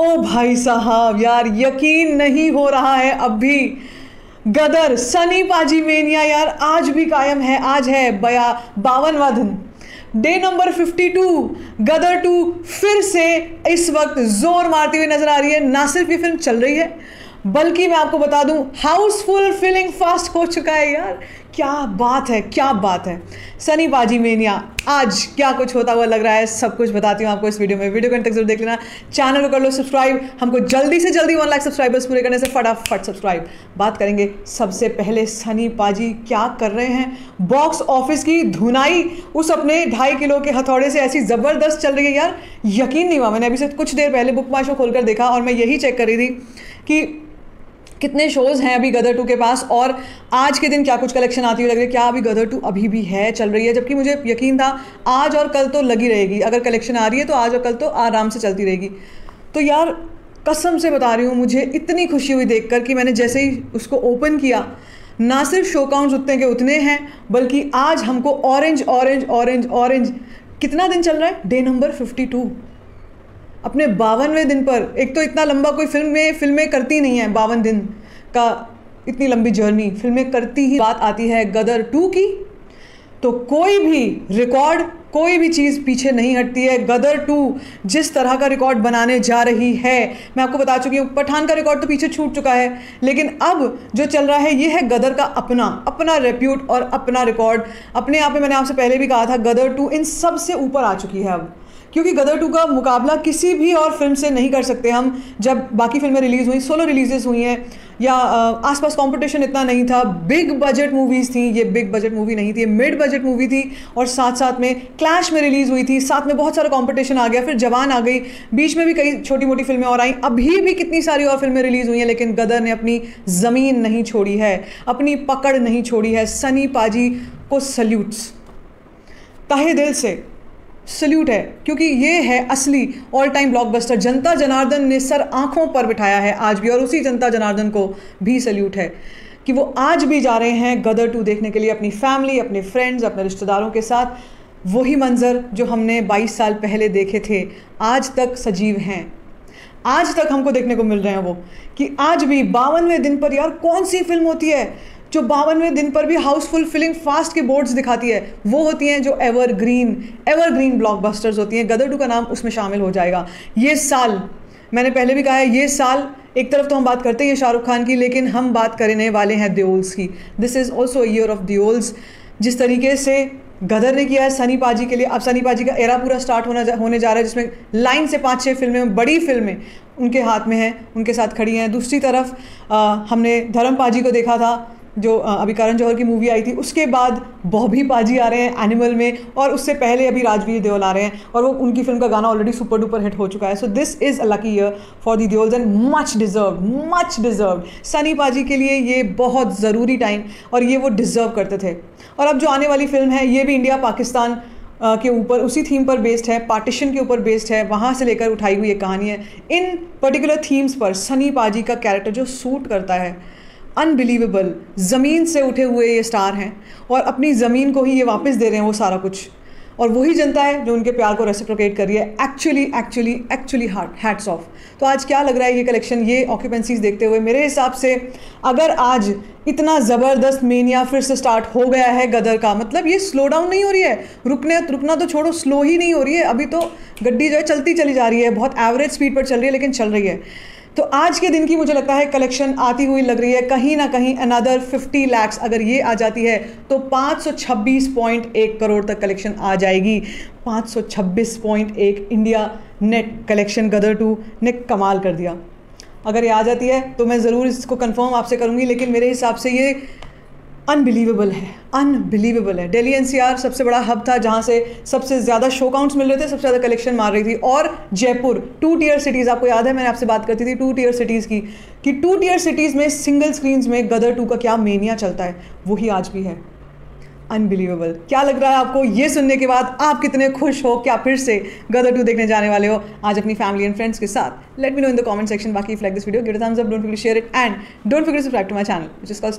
ओ भाई साहब, यार यकीन नहीं हो रहा है अब भी। गदर, सनी पाजी मेनिया, यार आज भी कायम है, आज है बया बावनवा दिन। डे नंबर 52 गदर टू फिर से इस वक्त ज़ोर मारती हुई नज़र आ रही है। ना सिर्फ़ ये फ़िल्म चल रही है बल्कि मैं आपको बता दूँ, हाउसफुल फीलिंग फास्ट हो चुका है यार। क्या बात है, क्या बात है। सनी बाजी मेनिया, आज क्या कुछ होता हुआ लग रहा है, सब कुछ बताती हूँ आपको इस वीडियो में। वीडियो को तक ज़रूर देख लेना। चैनल को कर लो सब्सक्राइब। हमको जल्दी से जल्दी वन लाख सब्सक्राइबर्स पूरे करने से फटाफट सब्सक्राइब। बात करेंगे सबसे पहले सनी पाजी क्या कर रहे हैं। बॉक्स ऑफ़िस की धुनाई, उस अपने ढाई किलो के हथौड़े से ऐसी ज़बरदस्त चल रही है यार। यकीन नहीं हुआ, मैंने अभी से कुछ देर पहले बुक माशो खोलकर देखा और मैं यही चेक कर रही थी कि कितने शोज़ हैं अभी गदर टू के पास और आज के दिन क्या कुछ कलेक्शन आती हुई लग रही है, क्या अभी गदर टू अभी भी है, चल रही है? जबकि मुझे यकीन था, आज और कल तो लगी रहेगी। अगर कलेक्शन आ रही है तो आज और कल तो आराम से चलती रहेगी। तो यार, कसम से बता रही हूँ, मुझे इतनी खुशी हुई देखकर कि मैंने जैसे ही उसको ओपन किया, ना सिर्फ़ शो काउंट्स उतने के उतने हैं, बल्कि आज हमको ऑरेंज ऑरेंज ऑरेंज ऑरेंज कितना दिन चल रहा है? डे नंबर फिफ्टी टू अपने बावनवें दिन पर, एक तो इतना लंबा कोई फ़िल्म में फ़िल्में करती नहीं है, बावन दिन का इतनी लंबी जर्नी फ़िल्में करती ही बात आती है गदर टू की। तो कोई भी रिकॉर्ड कोई भी चीज़ पीछे नहीं हटती है गदर टू, जिस तरह का रिकॉर्ड बनाने जा रही है। मैं आपको बता चुकी हूँ, पठान का रिकॉर्ड तो पीछे छूट चुका है, लेकिन अब जो चल रहा है, ये है गदर का अपना अपना रेप्यूट और अपना रिकॉर्ड अपने आप में मैंने आपसे पहले भी कहा था, गदर टू इन सबसे ऊपर आ चुकी है अब। क्योंकि गदर टू का मुकाबला किसी भी और फ़िल्म से नहीं कर सकते हम। जब बाकी फ़िल्में रिलीज़ हुई सोलो रिलीजेस हुई हैं, या आसपास कंपटीशन इतना नहीं था बिग बजट मूवीज़ थी, ये बिग बजट मूवी नहीं थी, ये मिड बजट मूवी थी, और साथ साथ में क्लैश में रिलीज़ हुई थी, साथ में बहुत सारा कंपटीशन आ गया, फिर जवान आ गई, बीच में भी कई छोटी मोटी फ़िल्में और आई, अभी भी कितनी सारी और फ़िल्में रिलीज़ हुई हैं, लेकिन गदर ने अपनी ज़मीन नहीं छोड़ी है, अपनी पकड़ नहीं छोड़ी है, सनी पाजी को सल्यूट्स तहे दिल से। सल्यूट है, क्योंकि ये है असली ऑल टाइम ब्लॉकबस्टर जनता जनार्दन ने सर आँखों पर बिठाया है आज भी, और उसी जनता जनार्दन को भी सल्यूट है कि वो आज भी जा रहे हैं गदर टू देखने के लिए अपनी फैमिली अपने फ्रेंड्स अपने रिश्तेदारों के साथ। वही मंज़र जो हमने 22 साल पहले देखे थे, आज तक सजीव हैं। आज तक हमको देखने को मिल रहे हैं वो, कि आज भी बावनवें दिन पर यार कौन सी फ़िल्म होती है जो बावनवें दिन पर भी हाउसफुल फिलिंग फास्ट के बोर्ड्स दिखाती है? वो होती हैं जो ever green ever green blockbusters होती हैं। गदर टू का नाम उसमें शामिल हो जाएगा। ये साल, मैंने पहले भी कहा है, ये साल, एक तरफ़ तो हम बात करते हैं शाहरुख खान की, लेकिन हम बात करने वाले हैं दियोल्स की। This is also year of Deols जिस तरीके से गदर ने किया है सनी पाजी के लिए। अब सनी पाजी का एरा पूरा स्टार्ट होना जा, होने जा रहा है जिसमें लाइन से पाँच छः फ़िल्में बड़ी फ़िल्में उनके हाथ में हैं उनके साथ खड़ी हैं। दूसरी तरफ़ आ, हमने धर्म पाजी को देखा था। जो अभी करण जौहर की मूवी आई थी, उसके बाद बॉबी पाजी आ रहे हैं एनिमल में, और उससे पहले अभी राजवीर देओल आ रहे हैं, और वो उनकी फ़िल्म का गाना ऑलरेडी सुपर डुपर हिट हो चुका है। So this is a lucky year for the Deols and much deserve much deserve Sunny paaji के लिए ये बहुत ज़रूरी टाइम और ये वो डिज़र्व करते थे। और अब जो आने वाली फ़िल्म है, ये भी इंडिया पाकिस्तान के ऊपर, उसी थीम पर बेस्ड है पार्टीशन के ऊपर बेस्ड है, वहाँ से लेकर उठाई हुई ये कहानी है। इन पर्टिकुलर थीम्स पर सनी पाजी का कैरेक्टर जो सूट करता है अनबिलीवेबल ज़मीन से उठे हुए ये स्टार हैं और अपनी ज़मीन को ही ये वापस दे रहे हैं वो सारा कुछ। और वही जनता है जो उनके प्यार को रेसिप्रोकेट कर रही है। Actually actually actually heart hats off तो आज क्या लग रहा है ये कलेक्शन ये ऑक्यूपेंसीज देखते हुए? मेरे हिसाब से अगर आज इतना ज़बरदस्त मेनिया फिर से स्टार्ट हो गया है गदर का मतलब ये स्लो डाउन नहीं हो रही है। रुकने, रुकना तो छोड़ो स्लो ही नहीं हो रही है। अभी तो गड्डी जो है चलती चली जा रही है। बहुत एवरेज स्पीड पर चल रही है, लेकिन चल रही है। तो आज के दिन की मुझे लगता है कलेक्शन आती हुई लग रही है। कहीं ना कहीं अनदर 50 लैक्स अगर ये आ जाती है तो 526.1 करोड़ तक कलेक्शन आ जाएगी। 526.1 India net collection Gadar two ने कमाल कर दिया। अगर ये आ जाती है तो मैं ज़रूर इसको कंफर्म आपसे करूँगी, लेकिन मेरे हिसाब से ये अनबिलीवेबल है अनबिलीवेबल है। दिल्ली एनसीआर सबसे बड़ा हब था जहाँ से सबसे ज़्यादा शो काउंट्स मिल रहे थे, सबसे ज़्यादा कलेक्शन मार रही थी। और जयपुर टू टीयर सिटीज़ आपको याद है, मैंने आपसे बात करती थी टू टीयर सिटीज़ की, कि टू टीयर सिटीज़ में सिंगल स्क्रीन में गदर टू का क्या मेनिया चलता है, वही आज भी है। अनबिलीवेबल क्या लग रहा है आपको ये सुनने के बाद आप कितने खुश हो? क्या फिर से गदर टू देखने जाने वाले हो? आज अपनी फैमिली एंड फ्रेंड्स के साथ। Let me know in the comment section बाकी like this video give thumbs up don't forget share it and don't forget subscribe to my channel called